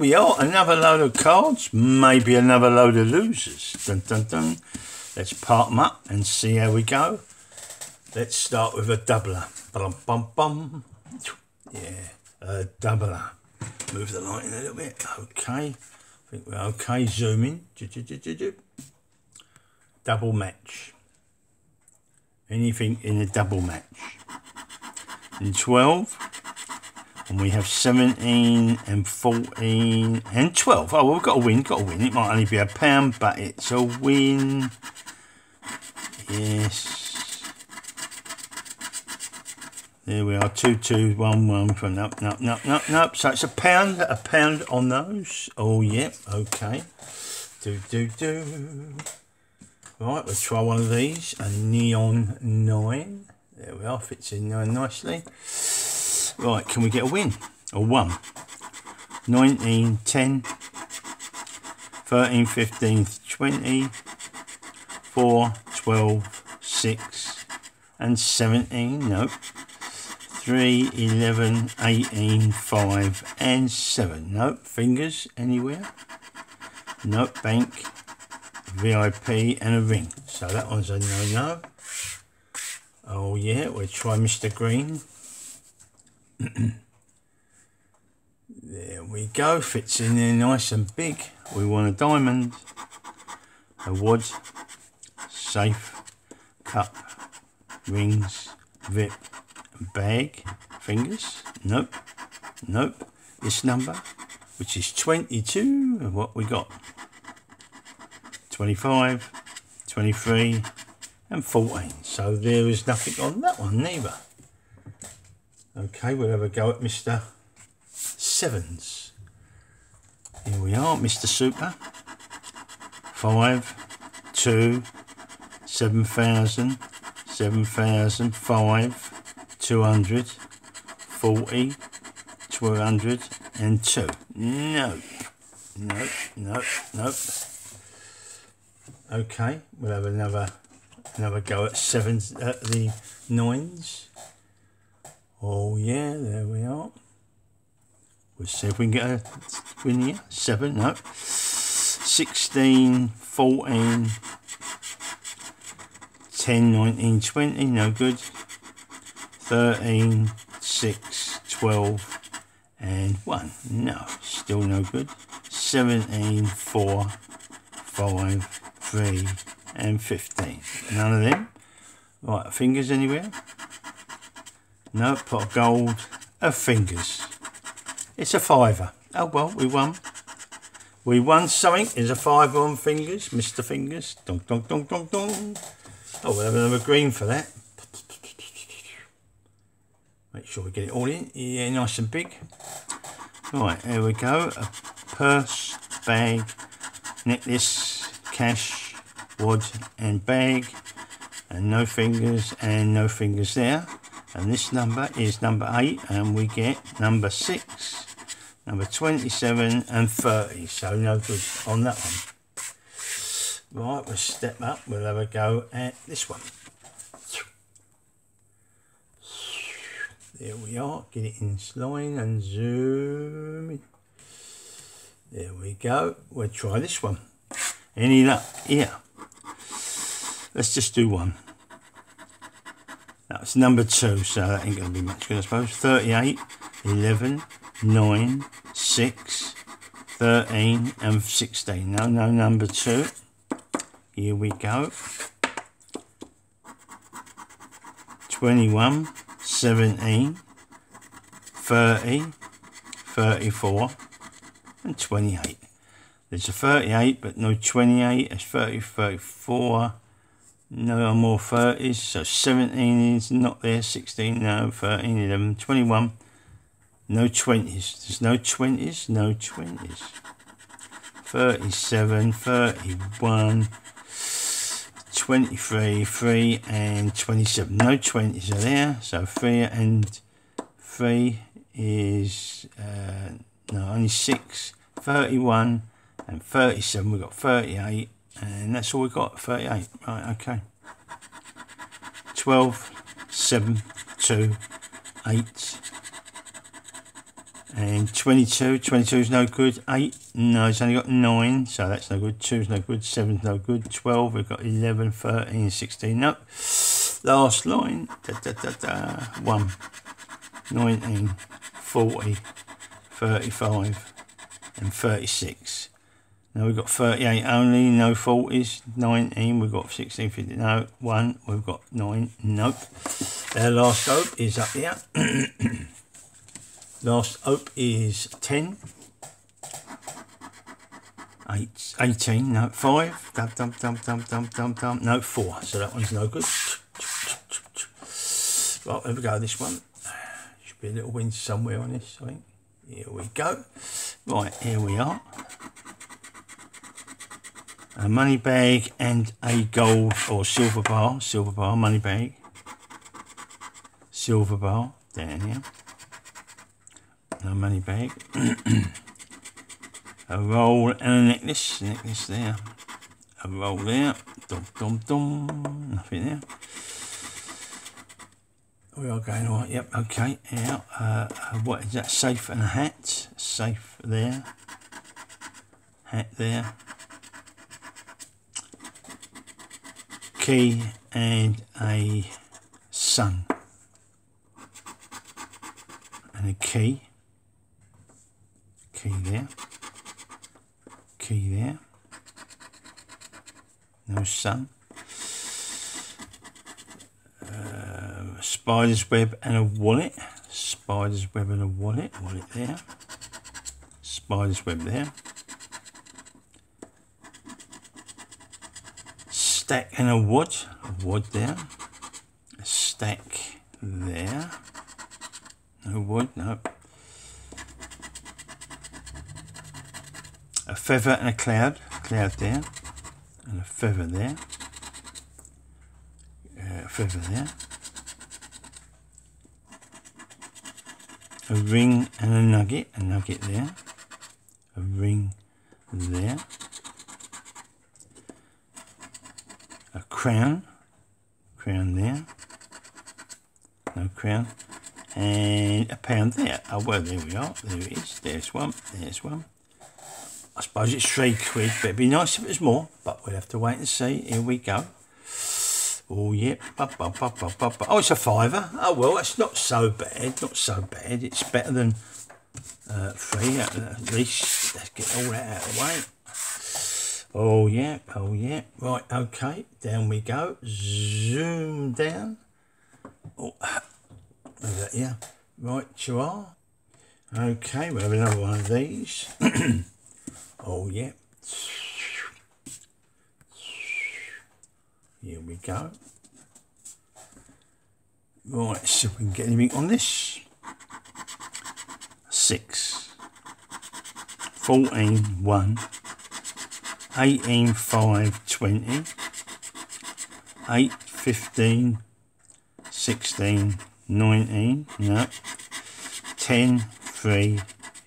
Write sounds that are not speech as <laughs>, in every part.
we are, another load of cards, maybe another load of losers. Dun, dun, dun. Let's part them up and see how we go. Let's start with a doubler. Bum, bum, bum. Yeah, a doubler. Move the light in a little bit. Okay, I think we're okay. Zoom in. Double match. Anything in a double match. In 12, and we have 17 and 14 and 12. Oh, well, we've got a win, got a win. It might only be a pound, but it's a win. Yes. There we are, 2, 2, 1, 1 from nope, nope, nope, nope, nope. So it's a pound, a pound on those. Oh, yep, yeah, okay. Do, do, do. Right, we'll try one of these. A neon 9. There we are, fits in there nicely. Right, can we get a win? Or one? 19, 10, 13, 15, 20, 4, 12, 6, and 17. Nope. 3, 11, 18, 5, and 7. Nope. Fingers anywhere? Nope. Bank, VIP, and a ring. So that one's a no-no. Oh yeah, we'll try Mr. Green. <clears throat> there we go, fits in there nice and big. We want a diamond, a wood, safe, cup, rings, VIP, bag, fingers, nope, nope. This number, which is 22, and what we got? 25, 23, and 14. So there is nothing on that one neither. Okay, we'll have a go at Mr. Sevens. Here we are, Mr. Super. Five, two, seven thousand, seven thousand, five, two hundred, forty, two hundred, and two. No, no, no, no. Okay, we'll have another another go at sevens at the nines. Oh yeah, there we are. We'll see if we can get a win here. Seven, no. 16, 14, 10, 19, 20, no good. 13, 6, 12, and 1. No, still no good. 17, 4, 5, 3, and 15. None of them. Right, fingers anywhere? No, pot of gold of fingers. It's a fiver. Oh well, we won. We won something. It's a fiver on fingers, Mr. Fingers. Dong, dong, dong, dong, dong. Oh, we'll have another green for that. Make sure we get it all in. Yeah, nice and big. Right, there we go. A purse, bag, necklace, cash, wad and bag. And no fingers and no fingers there and this number is number 8 and we get number 6 number 27 and 30 so no good on that one. Right we'll step up. We'll have a go at this one. There we are. Get it in line and zoom in. There we go. We'll try this one. Any luck? Here let's just do one that's number two, so that ain't going to be much good, I suppose. 38, 11, 9, 6, 13, and 16. No, no, number two. Here we go. 21, 17, 30, 34, and 28. There's a 38, but no 28. It's 30, 34, no more 30s, so 17 is not there, 16, no, 13, 11, 21, no 20s, there's no 20s, no 20s, 37, 31, 23, 3 and 27, no 20s are there, so 3 and 3 is, uh, no, only 6, 31 and 37, we've got 38, and that's all we've got 38 right okay 12 7 2 8 And 22, 22 is no good. 8, no, it's only got 9, so that's no good. 2 is no good. 7 is no good. 12, we've got 11, 13, 16, no. Last line, da, da, da, da. 1, 19, 40, 35, and 36. Now we've got 38 only, no 40s, 19, we've got 16, 50, no, 1, we've got 9, nope. Our last hope is up here. <coughs> last hope is 10. 8, 18, no, 5, dum, dum, dum, dum, dum, dum, dum, no, 4, so that one's no good. Right, there we go, this one. Should be a little wind somewhere on this, I think. Here we go. Right, here we are a money bag and a gold or silver bar, silver bar, money bag, silver bar, down here, a money bag, <clears throat> a roll and a necklace, necklace there, a roll there, dum dum dum, nothing there. We are going right, yep, okay, yeah, uh, what is that, safe and a hat, safe there, hat there, key and a sun. And a key. Key there. Key there. No sun. Uh, spider's web and a wallet. Spider's web and a wallet. Wallet there. Spider's web there stack. And a wood, a wood there, a stack there, no wood, no. A feather and a cloud, cloud there, and a feather there, uh, a feather there. A ring and a nugget, a nugget there, a ring there. Crown, crown there, no crown, and a pound there. Oh, well, there we are. There it is. There's one. There's one. I suppose it's three quid, but it'd be nice if it was more, but we'll have to wait and see. Here we go. Oh, yep. Oh, it's a fiver. Oh, well, that's not so bad. Not so bad. It's better than uh, three, at least. Let's get all that out of the way. Oh yeah, oh yeah. Right, okay, down we go. Zoom down. Oh, <coughs> that, yeah. Right, you are. Okay, we have another one of these. <coughs> oh yeah. <coughs> Here we go. Right, see if we can get anything on this. Six. Fourteen, one. 18 5 20 8 15 16 19 no 10 3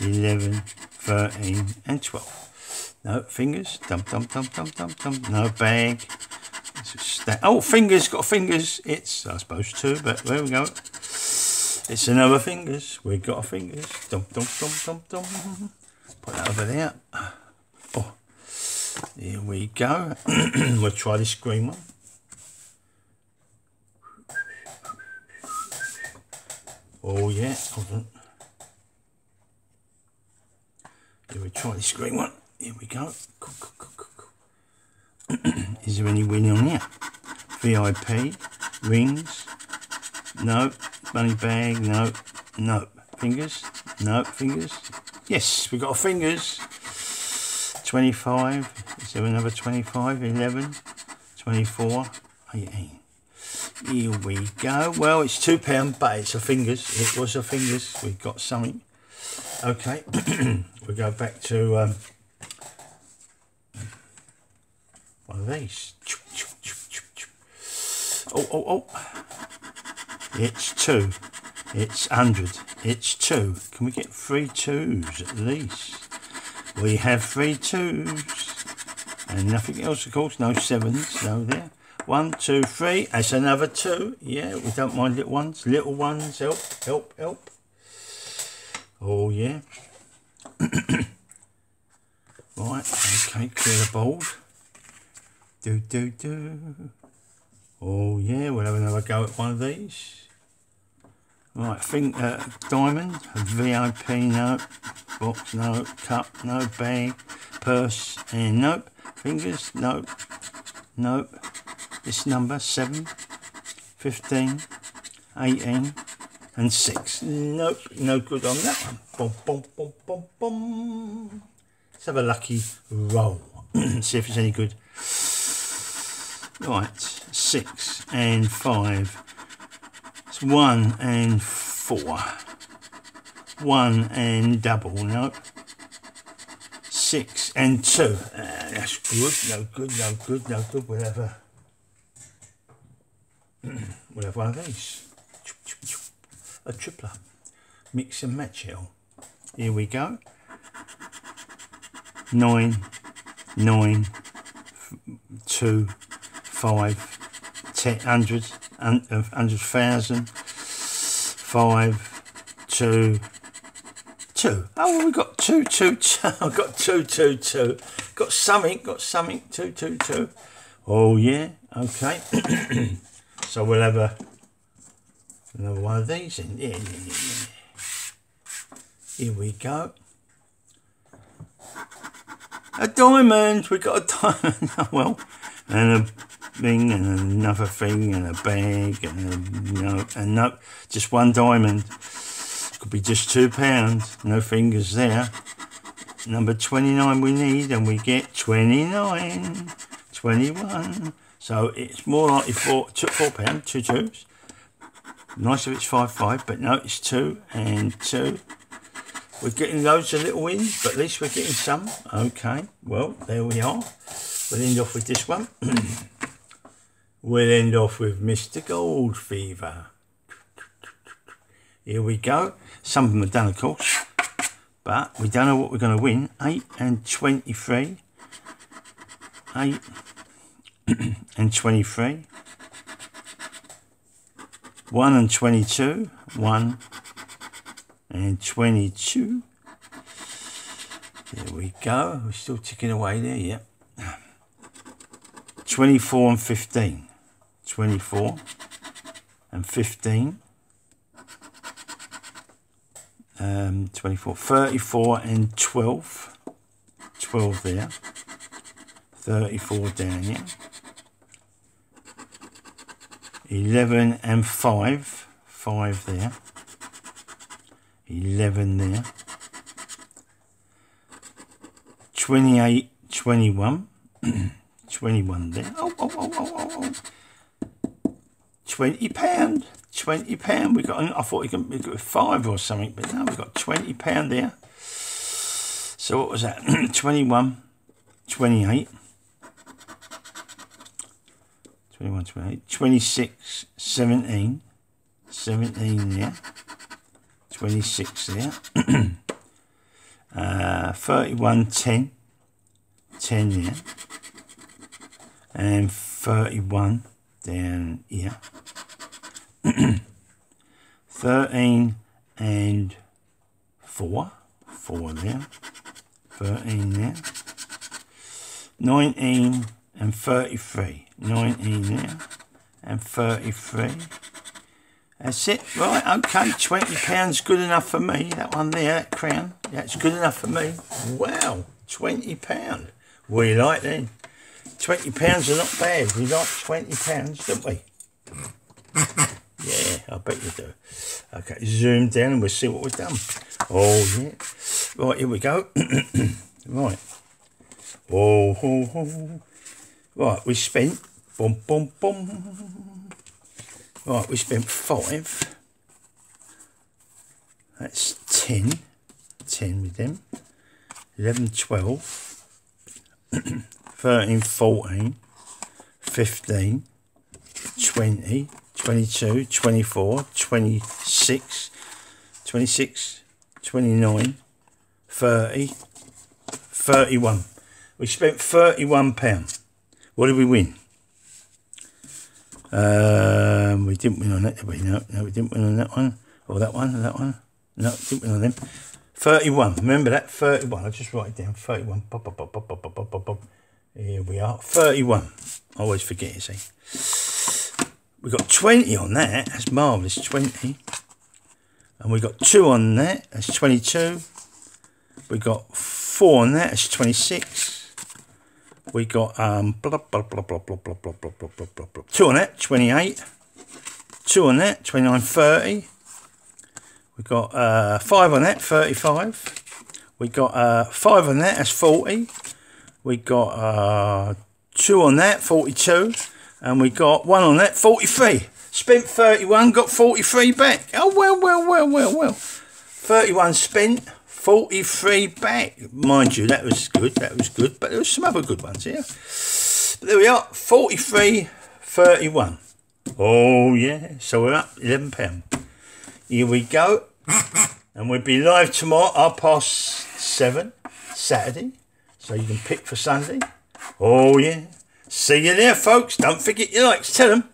11 13 and 12 no fingers dum dum dum dum dum dum no bag. Oh fingers got fingers. It's I suppose two but there we go. It's another fingers. We've got fingers. Dum dum dum dum dum. Put that over there oh, here we go. <clears throat> we'll try this green one. Oh yeah, hold on. Here we try this green one. Here we go. <clears throat> Is there any winning on here? VIP, rings, no, money bag, no, no, fingers, no, fingers. Yes, we got fingers. 25, is there another 25, 11, 24, 18. Here we go. Well, it's two pound, but it's a fingers. It was a fingers. We've got something. Okay, <clears throat> we go back to um, one of these. Oh, oh, oh! It's two. It's hundred. It's two. Can we get three twos at least? We have three twos. And nothing else, of course. No sevens. No there. One, two, three. That's another two. Yeah, we don't mind little ones. Little ones. Help, help, help. Oh yeah. <coughs> right, okay, clear the board. Do do do. Oh yeah, we'll have another go at one of these. Right, think uh, diamond, VIP note, box note, cup, no bag, purse, and nope. Fingers, nope, nope. This number, 7, 15, 18, and 6. Nope, no good on that one. Boom, boom, boom, boom, boom. Let's have a lucky roll. <clears throat> See if it's any good. Right, 6 and 5. 1 and 4. 1 and double, nope. 6 and 2. Uh, that's good, no good, no good, no good. We'll have a <clears throat> we'll have one of these. A tripler. Mix and match here. Here we go. Nine, nine, two, five, ten, hundred, hundred thousand, five, two, two. Oh, well, we got two, two, two. <laughs> I've got two, two, two. Got something, got something, two, two, two. Oh, yeah, okay. <clears throat> So we'll have a another one of these in. Yeah, yeah, yeah, yeah. Here we go. A diamond. We got a diamond. <laughs> well, and a thing and another thing and a bag and know and no, just one diamond. Could be just two pounds. No fingers there. Number 29 we need and we get 29, 21, so it's more likely four, two, four pound, two tubes. Nice if it's five five, but no, it's two and two. We're getting loads of little wins, but at least we're getting some. Okay, well, there we are. We'll end off with this one. <clears throat> we'll end off with Mr. Gold Fever. Here we go. Some of them are done, of course, but we don't know what we're going to win. 8 and 23. 8 <clears throat> and 23. 1 and 22. 1 and 22. There we go. We're still ticking away there, yep. <clears throat> 24 and 15. 24 and 15. Um, 24, 34 and 12. 12 there. 34 down here. 11 and 5, 5 there, 11 there, 28, 21, <clears throat> 21 there, oh, oh, oh, oh, oh, 20 pound, 20 pound, we got, I thought we could, we 5 or something, but now we've got 20 pound there, so what was that, <clears throat> 21, 28, 21, 28, 26, 17, 17 there, 26 there, <clears throat> uh, 31, 10, 10 there, and 31 down here, <clears throat> 13 and 4, 4 there, 13 there, 19 and 33. 19 there. And 33. That's it. Right, okay. £20 good enough for me. That one there, that crown. That's good enough for me. Wow. £20. We like then. £20 are not bad. We like £20, don't we? I bet you do. Okay, zoom down and we'll see what we've done. Oh, yeah. Right, here we go. <clears throat> right. Oh, oh, oh. Right, we spent, boom, boom, boom. Right, we spent five. That's 10. 10 with them. 11, 12. <clears throat> 13, 14. 15. 20. 22, 24, 26, 26, 29, 30, 31. We spent £31. What did we win? Um, we didn't win on that, did we? No, no, we didn't win on that one. Or that one, or that one. No, didn't win on them. 31. Remember that? 31. I'll just write it down. 31. Pop, pop, pop, pop, pop, pop, pop, pop. Here we are. 31. I always forget, you see. We've got 20 on that. That's marvellous. 20. And we've got 2 on that. That's 22. We've got 4 on that. That's 26. We got um blah blah blah blah blah blah blah blah blah blah blah blah. Two on that, 28. Two on that, 29, 30. We got uh, five on that, 35. We got uh, five on that, that's 40. We got uh, two on that, 42. And we got one on that, 43. Spent 31, got 43 back. Oh, well, well, well, well, well. 31 spent, 43 back. Mind you, that was good, that was good. But there was some other good ones here. But there we are, 43, 31. Oh, yeah. So we're up £11. Here we go. and we'll be live tomorrow, half past seven, Saturday. So you can pick for Sunday. Oh, yeah. See you there, folks. Don't forget your likes. Tell them.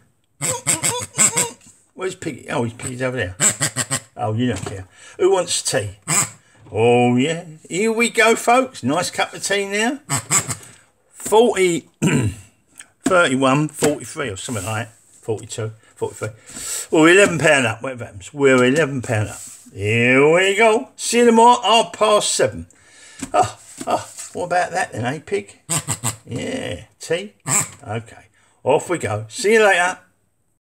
Where's Piggy? Oh, he's Piggy's over there. Oh, you don't care. Who wants tea? Oh, yeah. Here we go, folks. Nice cup of tea now. 40, <clears throat> 31, 43 or something like that. 42, 43. Well, we're £11 up, whatever happens. We're £11 up. Here we go. See you tomorrow, half past seven. Oh, oh, what about that then, eh, pig? <laughs> yeah, tea? Okay. Off we go. See you later.